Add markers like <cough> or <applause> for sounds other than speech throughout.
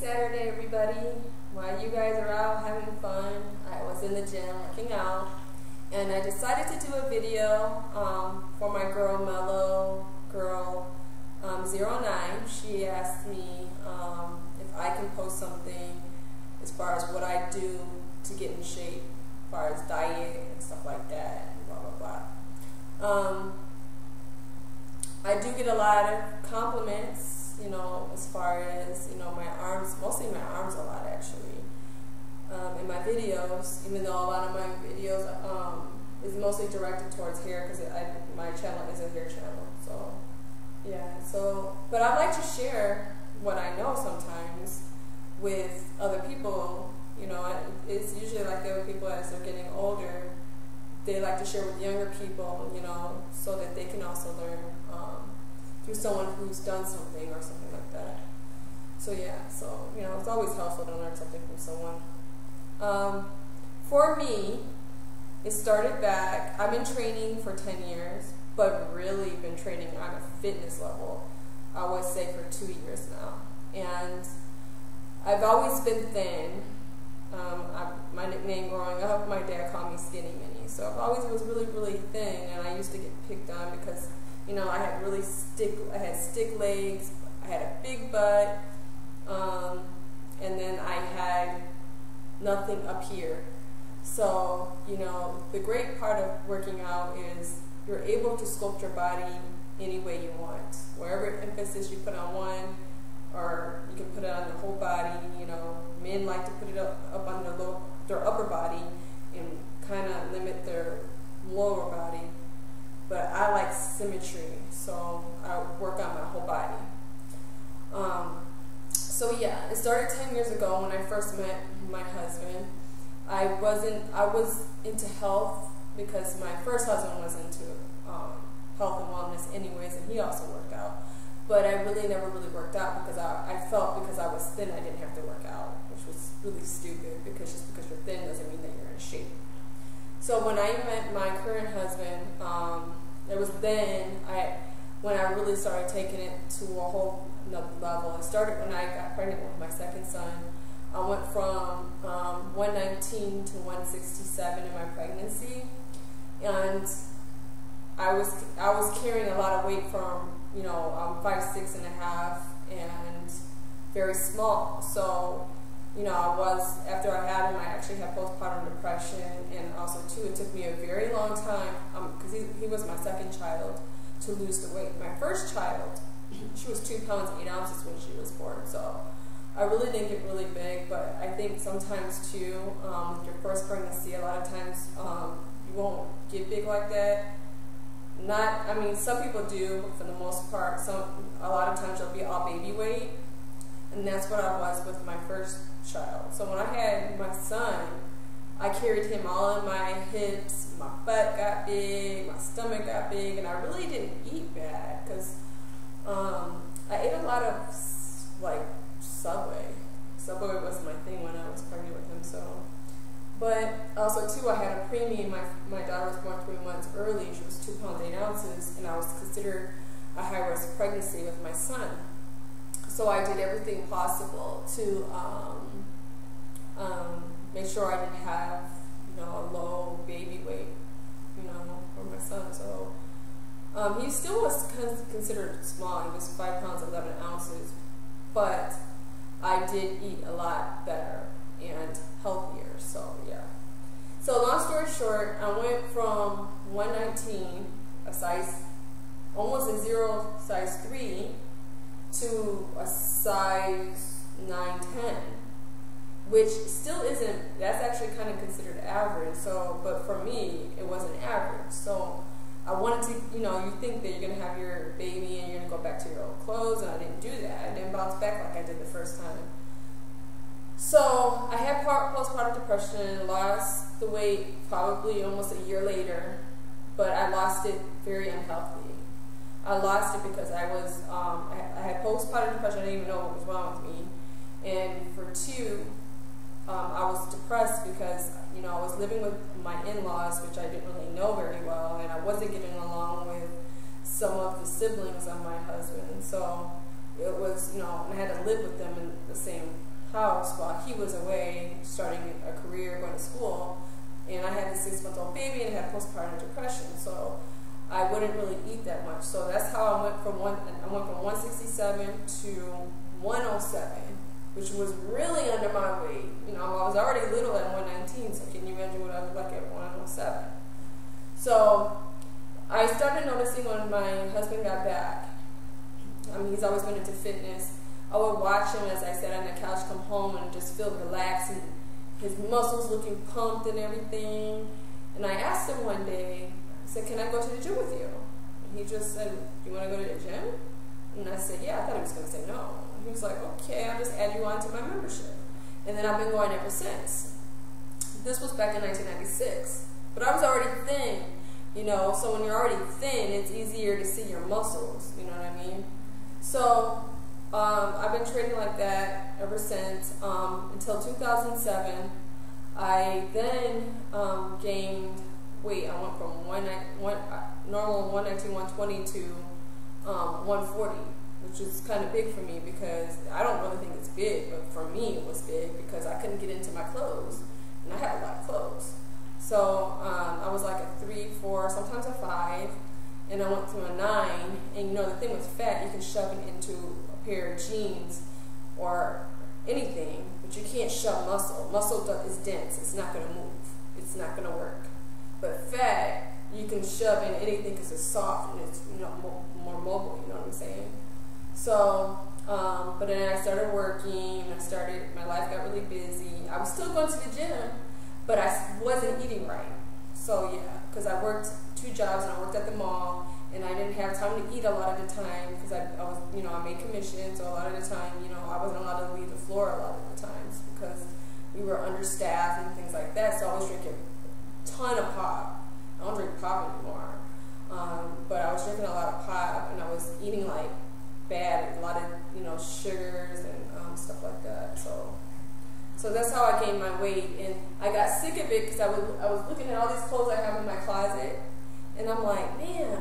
Saturday, everybody. While you guys are out having fun, I was in the gym working out, and I decided to do a video um, for my girl Mellow Girl um, 09. She asked me um, if I can post something as far as what I do to get in shape, as far as diet and stuff like that, and blah blah blah. Um, I do get a lot of compliments you know, as far as, you know, my arms, mostly my arms a lot actually. Um, in my videos, even though a lot of my videos um, is mostly directed towards hair because my channel is a hair channel. So, yeah, so, but I like to share what I know sometimes with other people. You know, it's usually like the people as they're getting older, they like to share with younger people, you know, so that they can also learn um, through someone who's done something or something like that. So yeah, so you know, it's always helpful to learn something from someone. Um, for me, it started back. I've been training for ten years, but really been training on a fitness level. I would say for two years now, and I've always been thin. Um, I, my nickname growing up, my dad called me Skinny Minnie. So I've always was really, really thin, and I used to get picked on because you know, I had really stick, I had stick legs, I had a big butt, um, and then I had nothing up here. So, you know, the great part of working out is you're able to sculpt your body any way you want. Wherever emphasis you put on one, or you can put it on the whole body. You know, men like to put it up, up on their, low, their upper body and kind of limit their lower body but I like symmetry, so I work on my whole body. Um, so yeah, it started 10 years ago when I first met my husband. I wasn't, I was into health because my first husband was into um, health and wellness anyways, and he also worked out. But I really never really worked out because I, I felt because I was thin, I didn't have to work out, which was really stupid because just because you're thin doesn't mean that you're in shape. So when I met my current husband, um, it was then I when I really started taking it to a whole another level. It started when I got pregnant with my second son. I went from um, 119 to 167 in my pregnancy, and I was I was carrying a lot of weight from you know I'm five six and a half and very small. So you know, I was, after I had him, I actually had postpartum depression, and also, too, it took me a very long time, because um, he, he was my second child, to lose the weight. My first child, she was two pounds, eight ounces when she was born, so I really didn't get really big, but I think sometimes, too, um, with your first pregnancy, a lot of times um, you won't get big like that. Not, I mean, some people do, but for the most part, some, a lot of times you'll be all baby weight, and that's what I was with my first child. So when I had my son, I carried him all in my hips, my butt got big, my stomach got big, and I really didn't eat bad because um, I ate a lot of like Subway. Subway was my thing when I was pregnant with him. So, but also too, I had a preemie. My my daughter was born three months early. She was two pounds eight ounces, and I was considered a high risk pregnancy with my son. So I did everything possible to um, um, make sure I didn't have, you know, a low baby weight, you know, for my son. So um, he still was considered small. He was five pounds eleven ounces, but I did eat a lot better and healthier. So yeah. So long story short, I went from 119, a size almost a zero size three to a size 9, 10, which still isn't, that's actually kind of considered average. So, but for me, it wasn't average. So I wanted to, you know, you think that you're going to have your baby and you're going to go back to your old clothes, and I didn't do that. I didn't bounce back like I did the first time. So I had postpartum depression, lost the weight probably almost a year later, but I lost it very unhealthy. I lost it because I was um, I, had postpartum depression. I didn't even know what was wrong with me. And for two, um, I was depressed because you know I was living with my in-laws, which I didn't really know very well, and I wasn't getting along with some of the siblings of my husband. So it was you know I had to live with them in the same house while he was away starting a career, going to school. And I had a six month old baby and I had postpartum depression. So I wouldn't really eat that much. So that's how I went from one I went from 167 to 107, which was really under my weight. You know, I was already little at 119, so can you imagine what I was like at 107? So I started noticing when my husband got back. I mean, he's always been into fitness. I would watch him as I sat on the couch, come home, and just feel relaxed and his muscles looking pumped and everything. And I asked him one day, said, Can I go to the gym with you? And he just said, You want to go to the gym? And I said, Yeah, I thought he was going to say no. And he was like, Okay, I'll just add you on to my membership. And then I've been going ever since. This was back in 1996. But I was already thin, you know, so when you're already thin, it's easier to see your muscles, you know what I mean? So um, I've been training like that ever since um, until 2007. I then um, gained weight. I went from one, one uh, normal 119, 120 to um, 140, which is kind of big for me because I don't really think it's big, but for me it was big because I couldn't get into my clothes, and I had a lot of clothes. So um, I was like a three, four, sometimes a five, and I went to a nine. And you know the thing with fat, you can shove it into a pair of jeans or anything, but you can't shove muscle. Muscle is dense. It's not going to move. It's not going to work. But fat, you can shove in anything because it's soft and it's you know more, more, mobile. You know what I'm saying? So, um, but then I started working. I started. My life got really busy. I was still going to the gym, but I wasn't eating right. So yeah, because I worked two jobs and I worked at the mall and I didn't have time to eat a lot of the time because I, I, was, you know, I made commission, so a lot of the time, you know, I wasn't allowed to leave the floor a lot of the times because we were understaffed and things like that. So I was drinking ton of pop. I don't drink pop anymore, um, but I was drinking a lot of pop and I was eating like bad, a lot of you know sugars and um, stuff like that. So. So that's how I gained my weight, and I got sick of it because I was I was looking at all these clothes I have in my closet, and I'm like, man,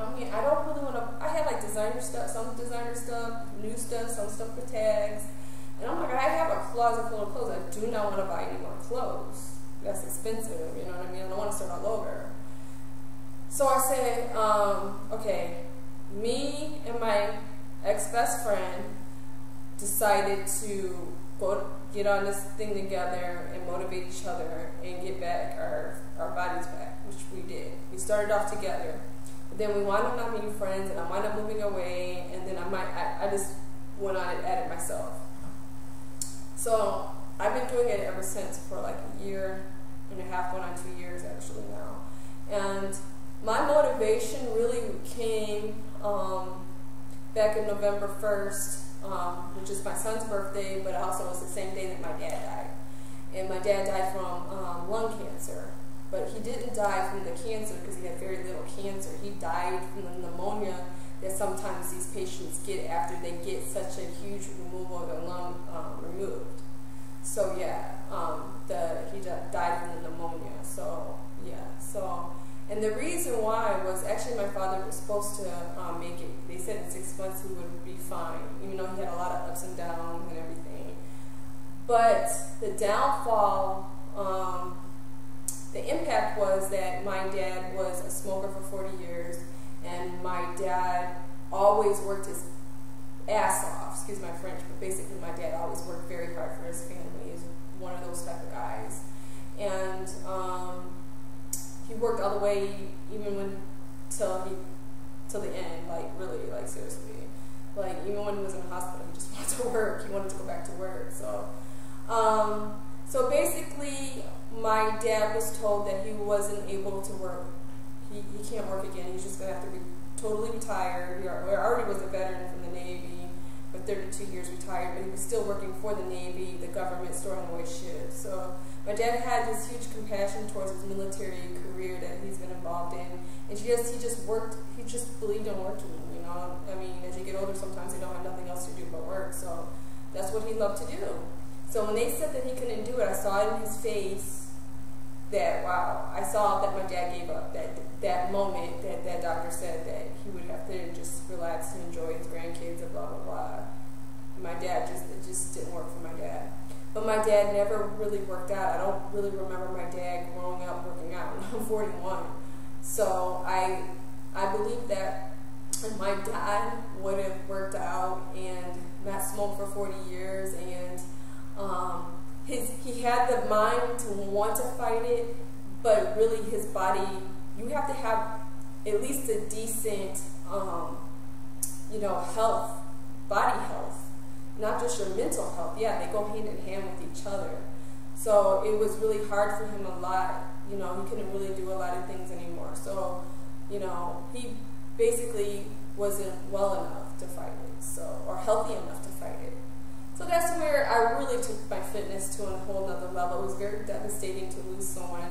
I mean, I don't really want to. I have like designer stuff, some designer stuff, new stuff, some stuff with tags. And I'm like, I have a closet full of clothes. I do not want to buy any more clothes. That's expensive, you know what I mean? I don't want to start all over. So I said, um, okay, me and my ex best friend decided to go get on this thing together and motivate each other and get back our, our bodies back, which we did. We started off together But then we wound up not being friends, and I wound up moving away, and then I might I, I just went on it at it myself. So I've been doing it ever since for like a year and a half, going on two years actually now. And my motivation really came um, back in November 1st, um, which is my son's birthday, but also was the same day that my dad died. And my dad died from um, lung cancer. But he didn't die from the cancer because he had very little cancer. He died from the pneumonia that sometimes these patients get after they get such a huge removal of the lung um, removed. So yeah, um, the, he died from the pneumonia. So yeah, so and the reason why was actually my father was supposed to um, make it. They said in six months he would be fine, even though he had a lot of ups and downs and everything. But the downfall um, the impact was that my dad was a smoker for 40 years, and my dad always worked his ass off, excuse my French, but basically my dad always worked very hard for his family. He's one of those type of guys. And um, he worked all the way, even when, till he, till the end, like really, like seriously. Like even when he was in the hospital, he just <laughs> wanted to work. He wanted to go back to work. So, um, so basically, my dad was told that he wasn't able to work. He, he can't work again. He's just going to have to be totally retired. He already was a veteran from the Navy, 32 years retired, but he was still working for the Navy, the government, storing away ships. So my dad had this huge compassion towards his military career that he's been involved in, and he just he just worked. He just believed in working. You know, I mean, as you get older, sometimes you don't have nothing else to do but work. So that's what he loved to do. So when they said that he couldn't do it, I saw it in his face that wow, I saw that my dad gave up. That that moment that that doctor said that he would have to just relax and enjoy his grandkids and blah blah blah. My dad just it just didn't work for my dad. but my dad never really worked out. I don't really remember my dad growing up working out. When <laughs> I'm 41. So I, I believe that my dad would have worked out and not smoked for 40 years and um, his, he had the mind to want to fight it, but really his body, you have to have at least a decent, um, you know, health, body health, not just your mental health. Yeah, they go hand in hand with each other. So it was really hard for him a lot. You know, he couldn't really do a lot of things anymore. So, you know, he basically wasn't well enough to fight it, so or healthy enough to fight it. So that's where I really took my fitness to a whole nother level. It was very devastating to lose someone,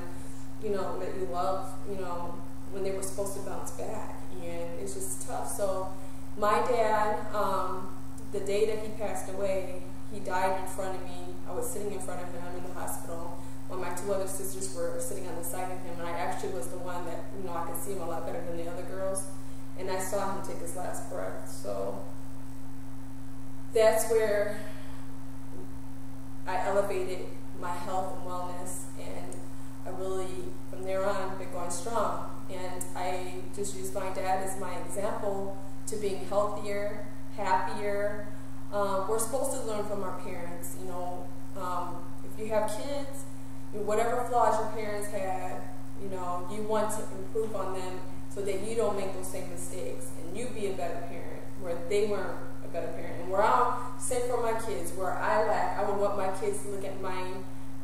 you know, that you love, you know, when they were supposed to bounce back. And it's just tough. So my dad, um, the day that he passed away, he died in front of me. I was sitting in front of him in the hospital while my two other sisters were sitting on the side of him. And I actually was the one that, you know, I could see him a lot better than the other girls. And I saw him take his last breath. So that's where I elevated my health and wellness, and I really, from there on, been going strong. And I just used my dad as my example to being healthier, happier. Um, we're supposed to learn from our parents. You know, um, if you have kids, whatever flaws your parents had, you know, you want to improve on them so that you don't make those same mistakes and you be a better parent where they weren't a better parent. And where I send for my kids, where I lack, I would want my kids to look at my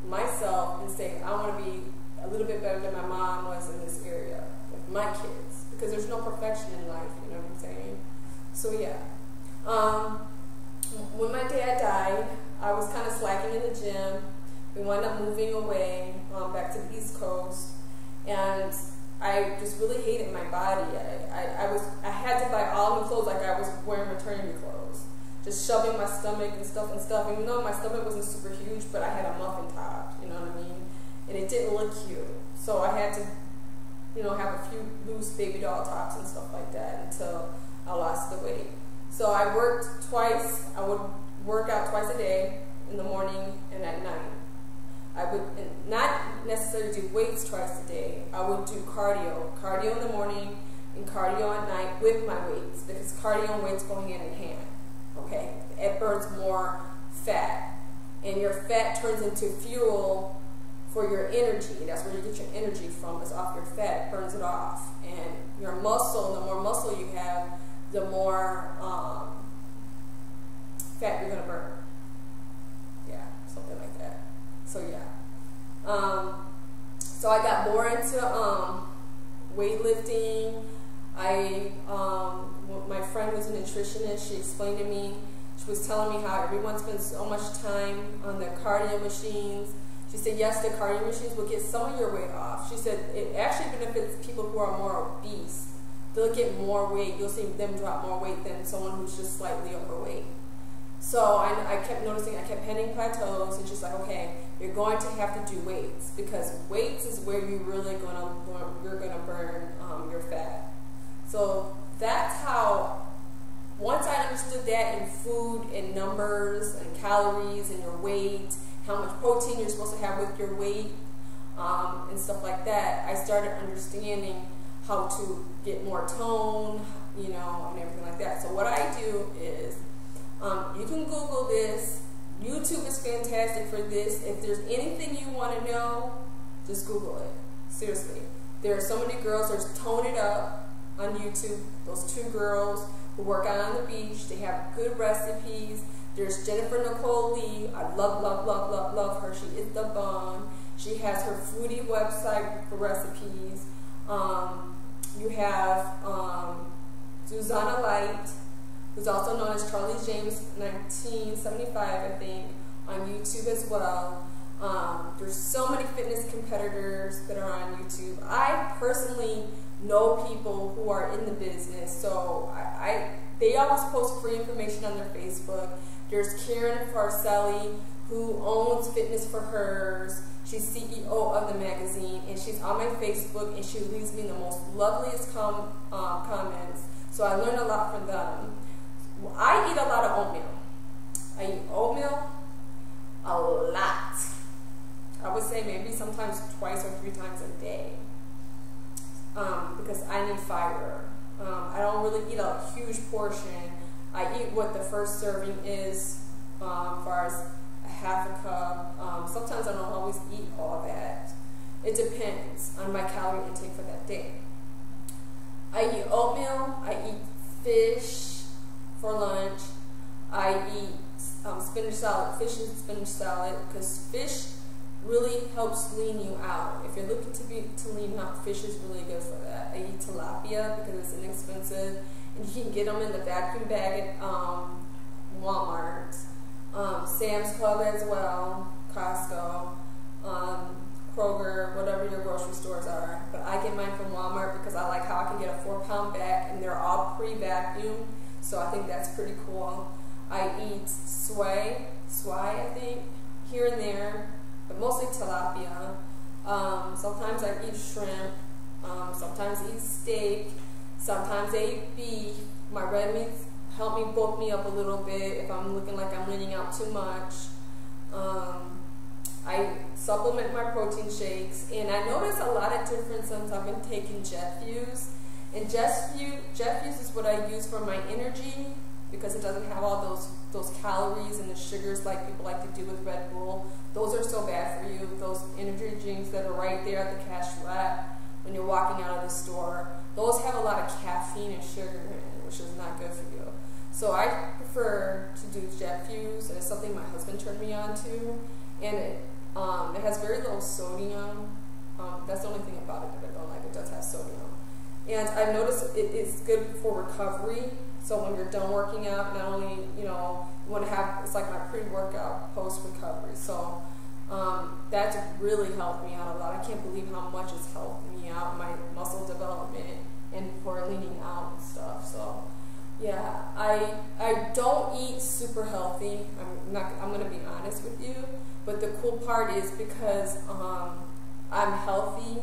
myself and say, I want to be a little bit better than my mom was in this area with my kids. Because there's no perfection in life, you know what I'm saying? So yeah. Um, when my dad died, I was kind of slacking in the gym. We wound up moving away um, back to the East Coast. And I just really hated my body. I, I, I, was I had to buy all new clothes like I was wearing maternity clothes. Just shoving my stomach and stuff and stuff. Even though my stomach wasn't super huge, but I had a muffin top, you know what I mean? And it didn't look cute. So I had to, you know, have a few loose baby doll tops and stuff like that until I lost the weight. So I worked twice. I would work out twice a day in the morning and at night. I would not necessarily do weights twice a day. I would do cardio, cardio in the morning and cardio at night with my weights because cardio and weights go hand in hand. Okay, it burns more fat, and your fat turns into fuel for your energy. That's where you get your energy from. Is off your fat, burns it off, and your muscle. The more muscle you have, the more um, fat you're gonna burn. Yeah, something like that. So yeah. Um, so I got more into um, weightlifting. I um, my friend was a nutritionist. She explained to me. She was telling me how everyone spends so much time on the cardio machines. She said, yes, the cardio machines will get some of your weight off. She said it actually benefits people who are more obese. They'll get more weight. You'll see them drop more weight than someone who's just slightly overweight. So I, I kept noticing, I kept hitting plateaus, and she's like, okay, you're going to have to do weights because weights is where you're really gonna you're gonna burn um, your fat. So that's how. Once I understood that in food and numbers and calories and your weight, how much protein you're supposed to have with your weight, um, and stuff like that, I started understanding how to get more tone, you know, and everything like that. So what I do is um, you can Google this. YouTube is fantastic for this. If there's anything you want to know, just Google it. Seriously. There are so many girls, there's Tone It Up on YouTube. Those two girls who work out on the beach. They have good recipes. There's Jennifer Nicole Lee. I love, love, love, love, love her. She is the bomb. She has her foodie website for recipes. Um, you have um, Zuzana Light who's also known as Charlie James 1975, I think, on YouTube as well. Um, there's so many fitness competitors that are on YouTube. I personally know people who are in the business, so I, I they always post free information on their Facebook. There's Karen Ficarelli, who owns Fitness for Hers. She's CEO of the magazine, and she's on my Facebook, and she leaves me the most loveliest com uh, comments. So I learn a lot from them. I eat a lot of oatmeal. I eat oatmeal a lot. I would say maybe sometimes twice or three times a day um, because I need fiber. Um, I don't really eat a huge portion. I eat what the first serving is um, as far as half a cup. Um, sometimes I don't always eat all that. It depends on my calorie intake for that day. I eat oatmeal. I eat fish for lunch. I eat um, spinach salad, fish and spinach salad, because fish really helps lean you out. If you're looking to be to lean out, fish is really good for that. I eat tilapia because it's inexpensive, and you can get them in the vacuum bag at um, Walmart, um, Sam's Club as well, Costco, um, Kroger, whatever your grocery stores are. But I get mine from Walmart because I like how I can get a four pound bag, and they're all pre vacuumed, so I think that's pretty cool. I eat sway, swai, I think, here and there but mostly tilapia. Um, sometimes I eat shrimp. Um, sometimes I eat steak. Sometimes I eat beef. My red meats help me bulk me up a little bit if I'm looking like I'm leaning out too much. Um, I supplement my protein shakes, and I notice a lot of difference since I've been taking Jet Fuse. And Jet Fuse, is what I use for my energy because it doesn't have all those those calories and the sugars like people like to do with Red Bull. Those are so bad for you. Those energy drinks that are right there at the cash wrap when you're walking out of the store, those have a lot of caffeine and sugar in it, which is not good for you. So I prefer to do Jet Fuse, and it's something my husband turned me on to. And it, um, it has very little sodium. Um, that's the only thing about it that I don't like. It does have sodium. And I've noticed it is good for recovery so when you're done working out, not only, you know, you want to have, it's like my pre-workout, post-recovery. So um, that's really helped me out a lot. I can't believe how much it's helped me out, my muscle development and for leaning out and stuff. So yeah, I I don't eat super healthy. I'm not. I'm gonna be honest with you. But the cool part is because um, I'm healthy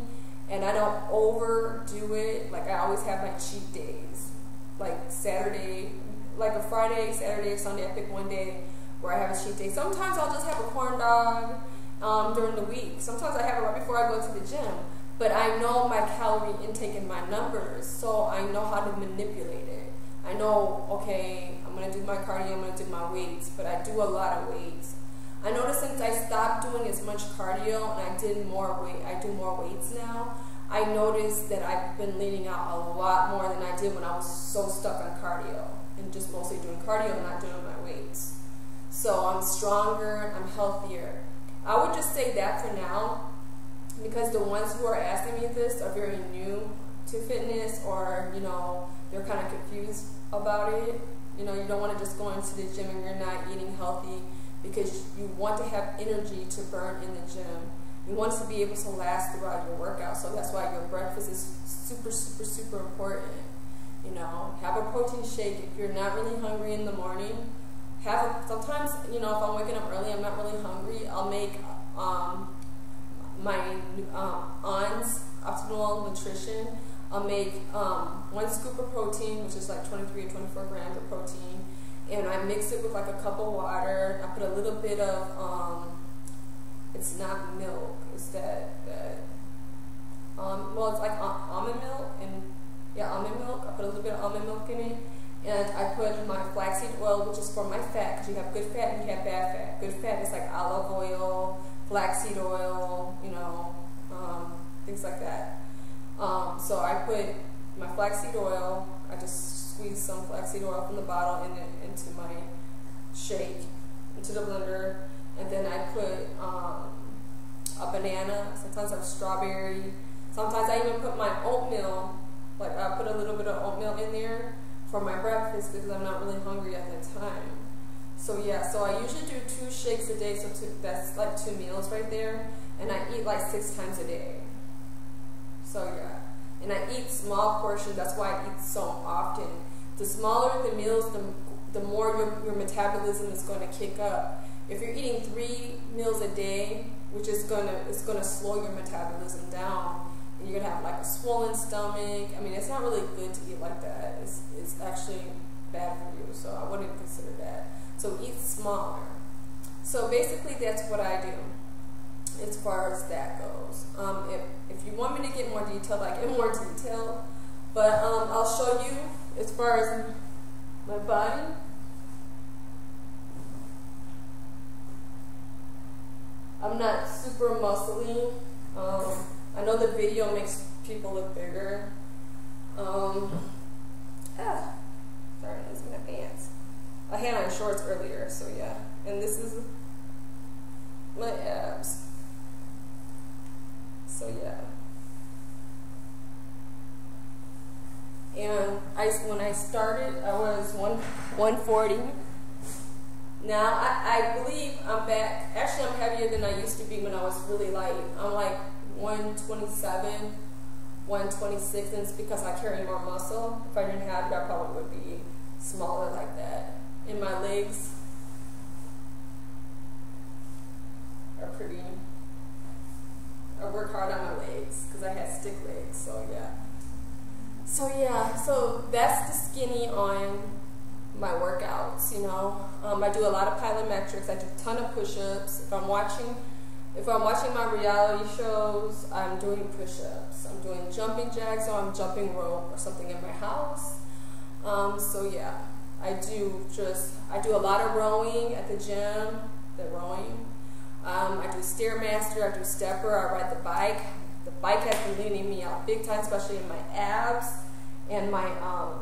and I don't overdo it. Like I always have my cheat days like Saturday, like a Friday, Saturday, Sunday. I pick one day where I have a cheat day. Sometimes I'll just have a corn dog um, during the week. Sometimes I have it right before I go to the gym. But I know my calorie intake and my numbers, so I know how to manipulate it. I know, okay, I'm gonna do my cardio, I'm gonna do my weights, but I do a lot of weights. I noticed since I stopped doing as much cardio and I did more weight, I do more weights now. I noticed that I've been leaning out a lot more than I did when I was so stuck on cardio and just mostly doing cardio and not doing my weights. So I'm stronger, I'm healthier. I would just say that for now because the ones who are asking me this are very new to fitness or, you know, they're kind of confused about it. You know, you don't want to just go into the gym and you're not eating healthy because you want to have energy to burn in the gym. You want to be able to last throughout your workout, so that's why your breakfast is super, super, super important. You know, have a protein shake if you're not really hungry in the morning. Have a, sometimes, you know, if I'm waking up early, I'm not really hungry. I'll make um, my um, ONS optimal nutrition. I'll make um, one scoop of protein, which is like 23 or 24 grams of protein, and I mix it with like a cup of water. I put a little bit of um, it's not milk. It's that that um, well, it's like almond milk and yeah, almond milk. I put a little bit of almond milk in it, and I put my flaxseed oil, which is for my fat, because you have good fat and you have bad fat. Good fat is like olive oil, flaxseed oil, you know, um, things like that. Um, so I put my flaxseed oil. I just squeeze some flaxseed oil from the bottle in it, into my shake, into the blender and then I put um, a banana. Sometimes I have strawberry. Sometimes I even put my oatmeal. Like I put a little bit of oatmeal in there for my breakfast because I'm not really hungry at that time. So yeah, so I usually do two shakes a day. So two, that's like two meals right there, and I eat like six times a day. So yeah, and I eat small portions. That's why I eat so often. The smaller the meals, the the more your, your metabolism is going to kick up if you're eating three meals a day, which is gonna it's gonna slow your metabolism down, and you're gonna have like a swollen stomach. I mean, it's not really good to eat like that. It's it's actually bad for you, so I wouldn't consider that. So eat smaller. So basically, that's what I do as far as that goes. Um, if if you want me to get more detailed, I get more detail, but um, I'll show you as far as my body. I'm not super muscly. Um, I know the video makes people look bigger. Um, ah, sorry, I'm my pants. I had on shorts earlier, so yeah. And this is my abs. So yeah. And I, when I started, I was one, 140. Now, I, I believe I'm back. Actually, I'm heavier than I used to be when I was really light. I'm like 127, 126, and it's because I carry more muscle. If I didn't have it, I probably would be smaller like that. And my legs are pretty, I work hard on my legs because I had stick legs, so yeah. So yeah, so that's the skinny on my workouts, you know. Um, I do a lot of plyometrics. I do a ton of push-ups. If I'm watching, if I'm watching my reality shows, I'm doing push-ups. I'm doing jumping jacks or I'm jumping rope or something in my house. Um, so yeah, I do just, I do a lot of rowing at the gym, the rowing. Um, I do Stairmaster, I do stepper, I ride the bike. Bike has been leaning me out big time, especially in my abs and my um,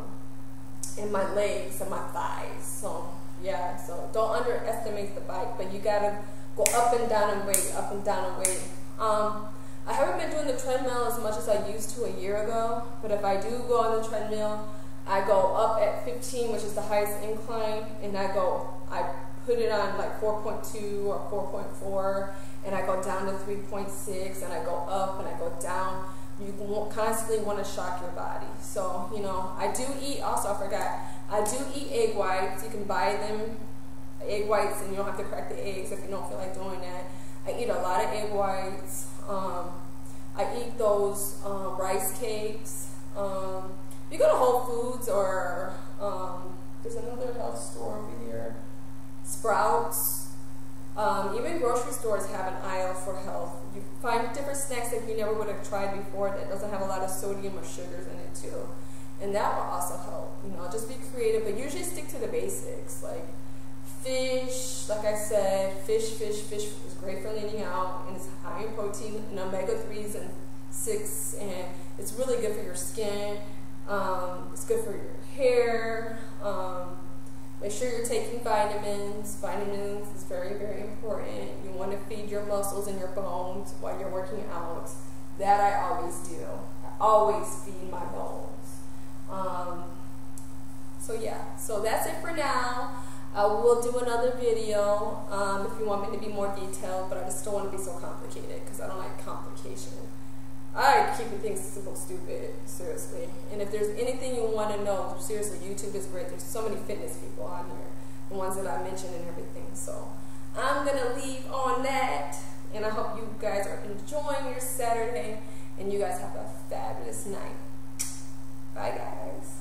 and my legs and my thighs. So yeah, so don't underestimate the bike, but you gotta go up and down and weight, up and down and weight. Um, I haven't been doing the treadmill as much as I used to a year ago, but if I do go on the treadmill, I go up at 15, which is the highest incline, and I go, I put it on like 4.2 or 4.4, and I go down to 3.6, and I go up and I go down you constantly want to shock your body. So, you know, I do eat, also I forgot, I do eat egg whites. You can buy them, egg whites, and you don't have to crack the eggs if you don't feel like doing that. I eat a lot of egg whites. Um, I eat those um, rice cakes. Um, you go to Whole Foods or um, there's another health store over here, Sprouts. Um, even grocery stores have an aisle for health. You find different snacks that you never would have tried before that doesn't have a lot of sodium or sugars in it too. And that will also help. You know, just be creative, but usually stick to the basics. Like fish, like I said, fish, fish, fish is great for leaning out and it's high in protein and omega-3s and 6 and it's really good for your skin. Um, it's good for your hair. Um, Make sure you're taking vitamins. Vitamins is very, very important. You want to feed your muscles and your bones while you're working out. That I always do. I always feed my bones. Um, so yeah, so that's it for now. I will do another video um, if you want me to be more detailed, but I just don't want to be so complicated because I don't like complication. I keep things simple, stupid, seriously. And if there's anything you want to know, seriously, YouTube is great. There's so many fitness people on here, the ones that I mentioned and everything. So I'm going to leave on that. And I hope you guys are enjoying your Saturday and you guys have a fabulous night. Bye, guys.